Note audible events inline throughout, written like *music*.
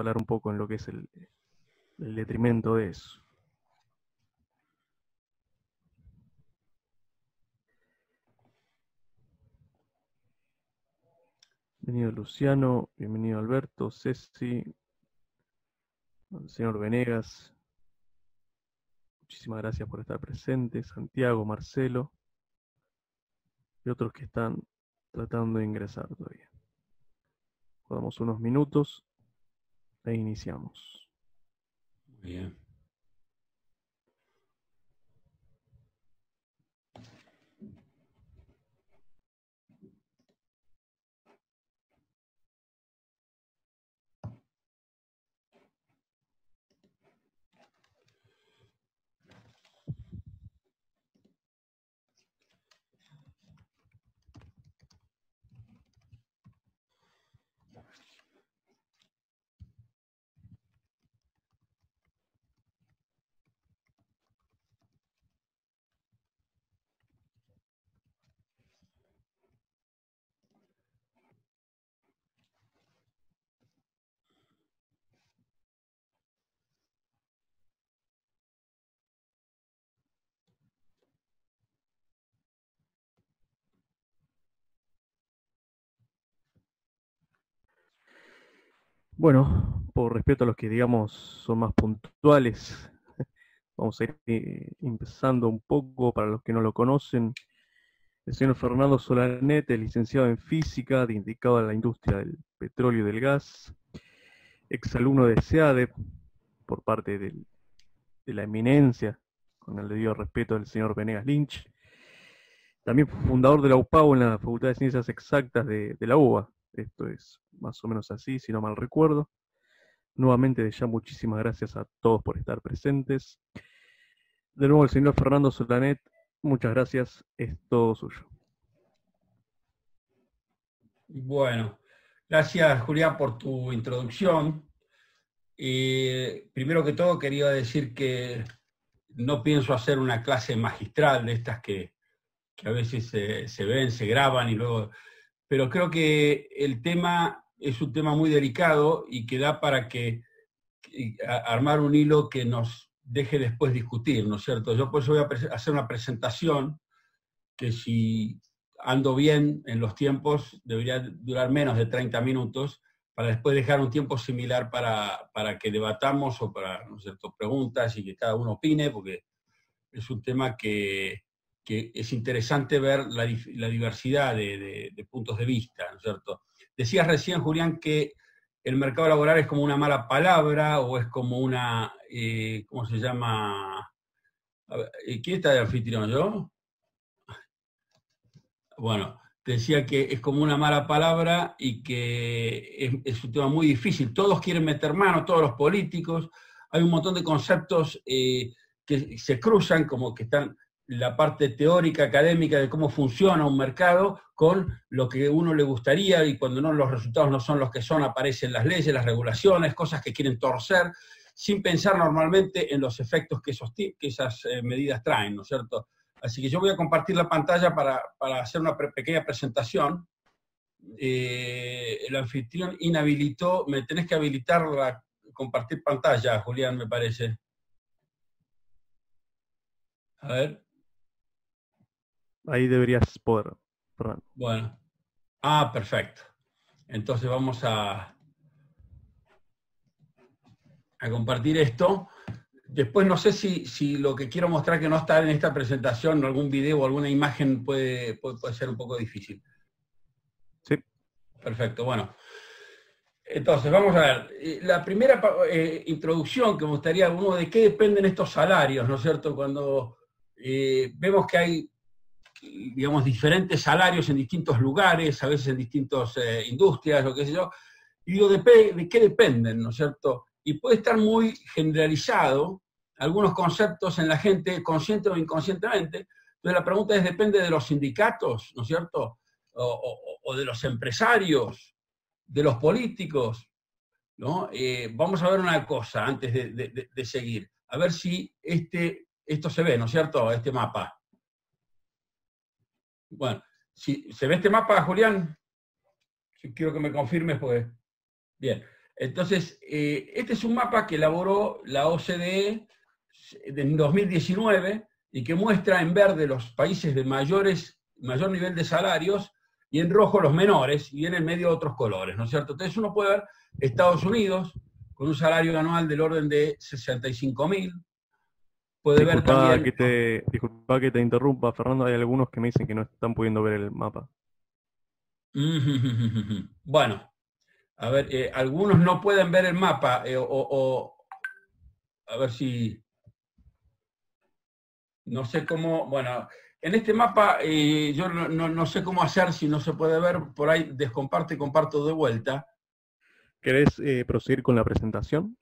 hablar un poco en lo que es el, detrimento de eso. Bienvenido Luciano, bienvenido Alberto, Ceci, señor Venegas. Muchísimas gracias por estar presente, Santiago, Marcelo y otros que están tratando de ingresar todavía. Damos unos minutos e iniciamos. Bien. Bueno, por respeto a los que digamos son más puntuales, *laughs* vamos a ir eh, empezando un poco para los que no lo conocen. El señor Fernando Solanet es licenciado en física, dedicado a la industria del petróleo y del gas, exalumno de SEADE por parte del- de la eminencia, con el debido respeto del señor Venegas Lynch. También fundador de la UPAU en la Facultad de Ciencias Exactas de la UBA. Esto es más o menos así, si no mal recuerdo. Nuevamente, de ya muchísimas gracias a todos por estar presentes. De nuevo, el señor Fernando Solanet, muchas gracias, es todo suyo. Bueno, gracias Julián por tu introducción. Eh, primero que todo quería decir que no pienso hacer una clase magistral de estas que, a veces se ven, se graban y luego... Pero creo que el tema es un tema muy delicado y que da para que, armar un hilo que nos deje después discutir, ¿no es cierto? Yo por eso voy a hacer una presentación que si ando bien en los tiempos, debería durar menos de 30 minutos, para después dejar un tiempo similar para, para que debatamos o para, ¿no preguntas y que cada uno opine, porque es un tema que, que es interesante ver la, diversidad de, puntos de vista, ¿no es cierto? Decías recién, Julián, que el mercado laboral es como una mala palabra o es como una, eh, ¿cómo se llama? Eh, ¿Quién está de anfitrión? ¿Yo? Bueno, decía que es como una mala palabra y que es, es un tema muy difícil. Todos quieren meter mano, todos los políticos. Hay un montón de conceptos eh, que se cruzan, como que están la parte teórica, académica de cómo funciona un mercado con lo que uno le gustaría y cuando no los resultados no son los que son, aparecen las leyes, las regulaciones, cosas que quieren torcer, sin pensar normalmente en los efectos que, esos, que esas eh, medidas traen, ¿no es cierto? Así que yo voy a compartir la pantalla para, para hacer una pequeña presentación. Eh, el anfitrión inhabilitó, me tenés que habilitar la compartir pantalla, Julián, me parece. A ver, Ahí deberías poder, bueno. Ah, perfecto. Entonces vamos a, a compartir esto. Después no sé si, si lo que quiero mostrar que no está en esta presentación, algún video o alguna imagen puede, puede, puede ser un poco difícil. Sí. Perfecto, bueno. Entonces, vamos a ver. Eh, La primera eh, introducción que me gustaría, uno, de qué dependen estos salarios, ¿no es cierto? Cuando eh, vemos que hay, digamos, diferentes salarios en distintos lugares, a veces en distintas eh, industrias, lo que sé yo, y digo, ¿de, qué dependen, ¿no es cierto? Y puede estar muy generalizado algunos conceptos en la gente, consciente o inconscientemente. Entonces la pregunta es, ¿depende de los sindicatos, ¿no es cierto? O, de los empresarios, de los políticos, ¿no? Eh, vamos a ver una cosa antes de- de seguir. A ver si este, esto se ve, ¿no es cierto? Este mapa. Bueno, si, ¿se ve este mapa, Julián? Si quiero que me confirmes, pues. Bien. Entonces, eh, este es un mapa que elaboró la OCDE en 2019 y que muestra en verde los países de mayores, mayor nivel de salarios y en rojo los menores y en el medio otros colores, ¿no es cierto? Entonces uno puede ver Estados Unidos con un salario anual del orden de 65 mil. Puede ver también... Que te, disculpa que te interrumpa, Fernando, hay algunos que me dicen que no están pudiendo ver el mapa. *laughs* Bueno, a ver, eh, algunos no pueden ver el mapa, eh, o, a ver si, no sé cómo, bueno, en este mapa eh, yo no, sé cómo hacer, si no se puede ver, por ahí descomparte y comparto de vuelta. ¿Querés proseguir con la presentación?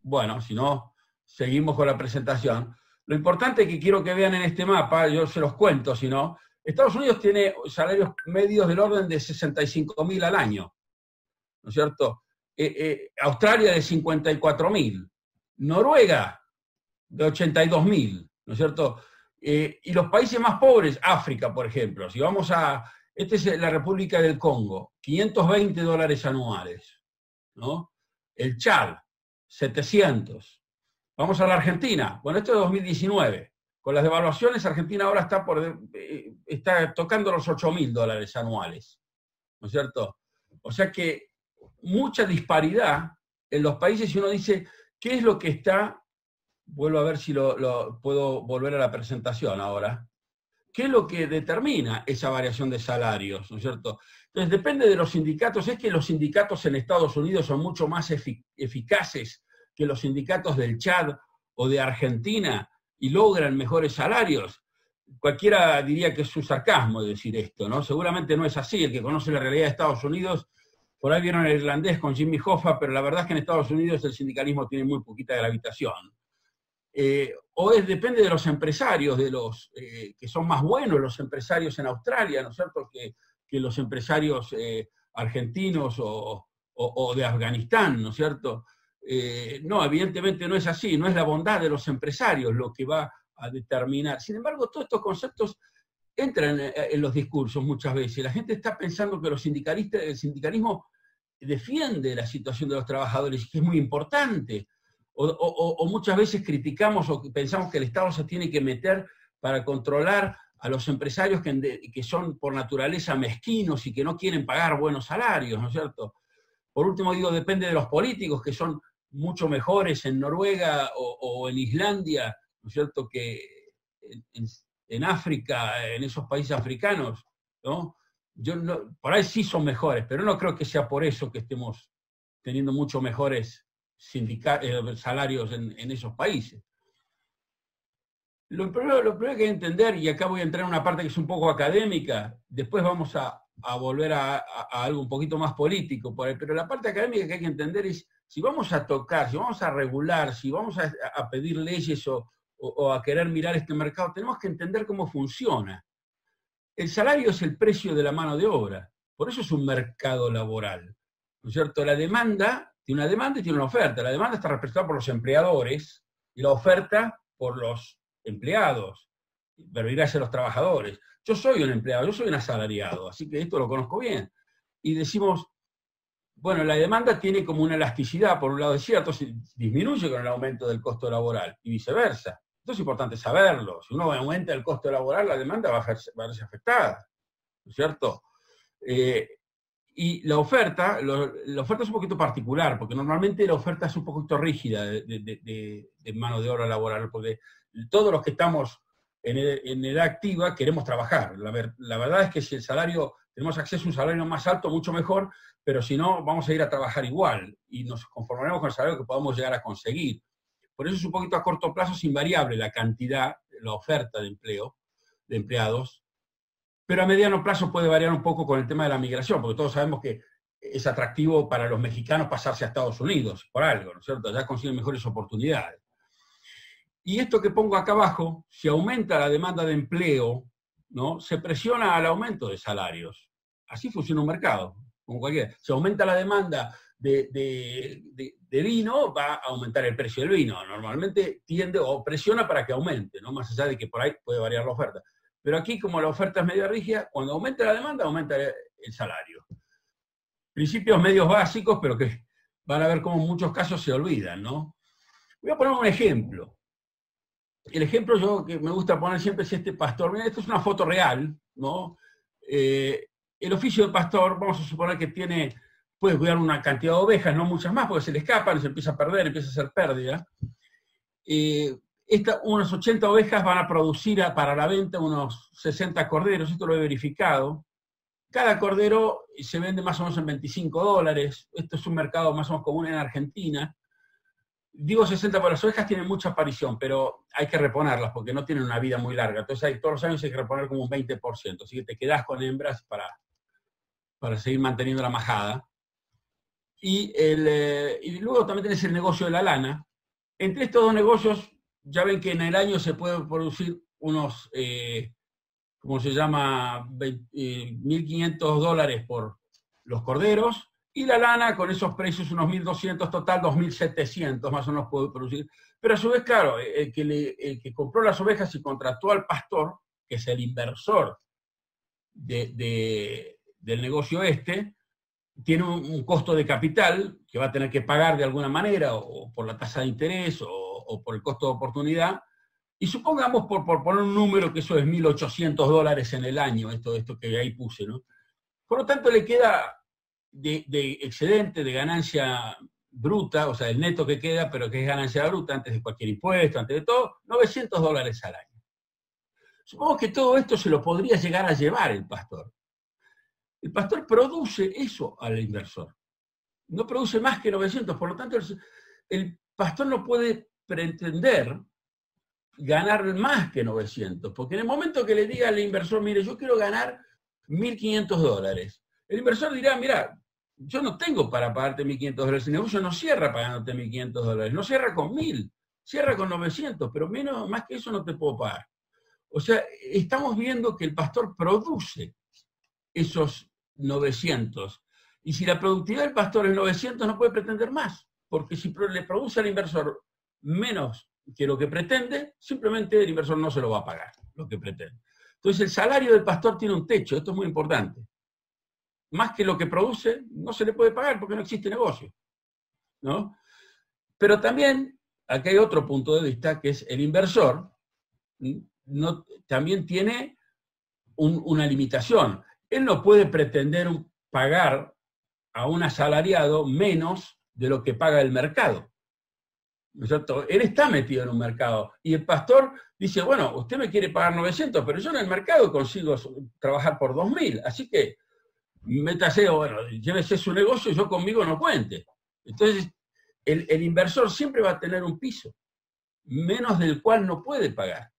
Bueno, si no, seguimos con la presentación. Lo importante que quiero que vean en este mapa, yo se los cuento, si no, Estados Unidos tiene salarios medios del orden de 65 mil al año. ¿no es cierto? Eh, eh, Australia de 54 mil, Noruega de 82 mil, ¿no es cierto? Eh, y los países más pobres, África, por ejemplo, si vamos a, esta es la República del Congo, 520 dólares anuales, ¿no? El Chad, 700. Vamos a la Argentina, bueno, esto es 2019. Con las devaluaciones, Argentina ahora está, por, está tocando los 8 mil dólares anuales, ¿no es cierto? O sea que mucha disparidad en los países y uno dice, ¿qué es lo que está? Vuelvo a ver si lo, puedo volver a la presentación ahora. ¿Qué es lo que determina esa variación de salarios? ¿No es cierto? Entonces, depende de los sindicatos. Es que los sindicatos en Estados Unidos son mucho más eficaces que los sindicatos del Chad o de Argentina y logran mejores salarios. Cualquiera diría que es un sarcasmo decir esto, ¿no? Seguramente no es así. El que conoce la realidad de Estados Unidos por ahí vieron el irlandés con Jimmy Hoffa, pero la verdad es que en Estados Unidos el sindicalismo tiene muy poquita gravitación. Eh, o es, depende de los empresarios, de los eh, que son más buenos los empresarios en Australia, ¿no es cierto?, que, los empresarios eh, argentinos o, de Afganistán, ¿no es cierto? No, evidentemente no es así, no es la bondad de los empresarios lo que va a determinar. Sin embargo, todos estos conceptos entran en los discursos muchas veces. La gente está pensando que los sindicalistas, el sindicalismo defiende la situación de los trabajadores, que es muy importante. O, muchas veces criticamos o pensamos que el Estado se tiene que meter para controlar a los empresarios que, que, son por naturaleza mezquinos y que no quieren pagar buenos salarios, ¿no es cierto? Por último, digo, depende de los políticos que son mucho mejores en Noruega o, en Islandia, ¿no es cierto?, que en, África, en esos países africanos, ¿no? Yo por ahí sí son mejores, pero no creo que sea por eso que estemos teniendo mucho mejores eh, salarios en, esos países. Lo primero que hay que entender, y acá voy a entrar en una parte que es un poco académica, después vamos a, volver a, algo un poquito más político, pero la parte académica que hay que entender es, si vamos a tocar, si vamos a regular, si vamos a pedir leyes o, a querer mirar este mercado, tenemos que entender cómo funciona. El salario es el precio de la mano de obra, por eso es un mercado laboral. ¿No es cierto? La demanda tiene una demanda y tiene una oferta. La demanda está representada por los empleadores y la oferta por los empleados, pero irá a los trabajadores. Yo soy un empleado, yo soy un asalariado, así que esto lo conozco bien. Y decimos, bueno, la demanda tiene como una elasticidad, por un lado es cierto, disminuye con el aumento del costo laboral y viceversa. Esto es importante saberlo. Si uno aumenta el costo laboral, la demanda va a, verse afectada. ¿No es cierto? Eh, y la oferta, la oferta es un poquito particular, porque normalmente la oferta es un poquito rígida de, mano de obra laboral, porque todos los que estamos en, edad activa queremos trabajar. La, verdad es que si el salario, tenemos acceso a un salario más alto, mucho mejor, pero si no, vamos a ir a trabajar igual y nos conformaremos con el salario que podamos llegar a conseguir. Por eso es un poquito a corto plazo es invariable la cantidad, la oferta de empleo, de empleados, pero a mediano plazo puede variar un poco con el tema de la migración, porque todos sabemos que es atractivo para los mexicanos pasarse a Estados Unidos, por algo, ¿no es cierto? Ya consiguen mejores oportunidades. Y esto que pongo acá abajo, si aumenta la demanda de empleo, ¿no? Se presiona al aumento de salarios. Así funciona un mercado, como cualquiera. Si aumenta la demanda de, vino, va a aumentar el precio del vino. Normalmente tiende o presiona para que aumente, ¿no? más allá de que por ahí puede variar la oferta. Pero aquí, como la oferta es media rígida, cuando aumenta la demanda, aumenta el salario. Principios medios básicos, pero que van a ver cómo en muchos casos se olvidan, ¿no? Voy a poner un ejemplo. El ejemplo yo que me gusta poner siempre es este pastor. Miren, esto es una foto real, ¿no? Eh, el oficio de pastor, vamos a suponer que tiene, puede cuidar una cantidad de ovejas, no muchas más, porque se le escapan, se empieza a perder, empieza a hacer pérdida. Eh, unas 80 ovejas van a producir para la venta unos 60 corderos, esto lo he verificado. Cada cordero se vende más o menos en 25 dólares, esto es un mercado más o menos común en Argentina. Digo 60 porque las ovejas tienen mucha aparición, pero hay que reponerlas porque no tienen una vida muy larga. Entonces hay, todos los años hay que reponer como un 20%, así que te quedas con hembras para, para seguir manteniendo la majada. Y, el, eh, y luego también tienes el negocio de la lana. Entre estos dos negocios, ya ven que en el año se puede producir unos, eh, ¿cómo se llama? 1.500 eh, dólares por los corderos, y la lana con esos precios, unos 1.200 total, 2.700 más o menos puede producir. Pero a su vez, claro, el que, que compró las ovejas y contrató al pastor, que es el inversor de, del negocio este, tiene un, costo de capital que va a tener que pagar de alguna manera, o, por la tasa de interés, o, por el costo de oportunidad. Y supongamos, por, por poner un número, que eso es 1.800 dólares en el año, esto, esto que ahí puse, ¿no? Por lo tanto, le queda de, de, excedente, de ganancia bruta, o sea, el neto que queda, pero que es ganancia bruta antes de cualquier impuesto, antes de todo, 900 dólares al año. Supongo que todo esto se lo podría llegar a llevar el pastor. El pastor produce eso al inversor. No produce más que 900. Por lo tanto, el, pastor no puede pretender ganar más que 900. Porque en el momento que le diga al inversor, mire, yo quiero ganar 1.500 dólares, el inversor dirá, mira, yo no tengo para pagarte 1.500 dólares. El negocio no cierra pagándote 1.500 dólares. No cierra con 1.000, cierra con 900, pero menos, más que eso no te puedo pagar. O sea, estamos viendo que el pastor produce esos 900. Y si la productividad del pastor es 900, no puede pretender más, porque si le produce al inversor menos que lo que pretende, simplemente el inversor no se lo va a pagar, lo que pretende. Entonces el salario del pastor tiene un techo, esto es muy importante. Más que lo que produce, no se le puede pagar porque no existe negocio. ¿no? Pero también, aquí hay otro punto de vista, que es el inversor, no, también tiene una limitación él no puede pretender pagar a un asalariado menos de lo que paga el mercado. ¿No? Él está metido en un mercado. Y el pastor dice, bueno, usted me quiere pagar 900, pero yo en el mercado consigo trabajar por 2.000. Así que métase, bueno, llévese su negocio y yo conmigo no cuente. Entonces, el inversor siempre va a tener un piso, menos del cual no puede pagar.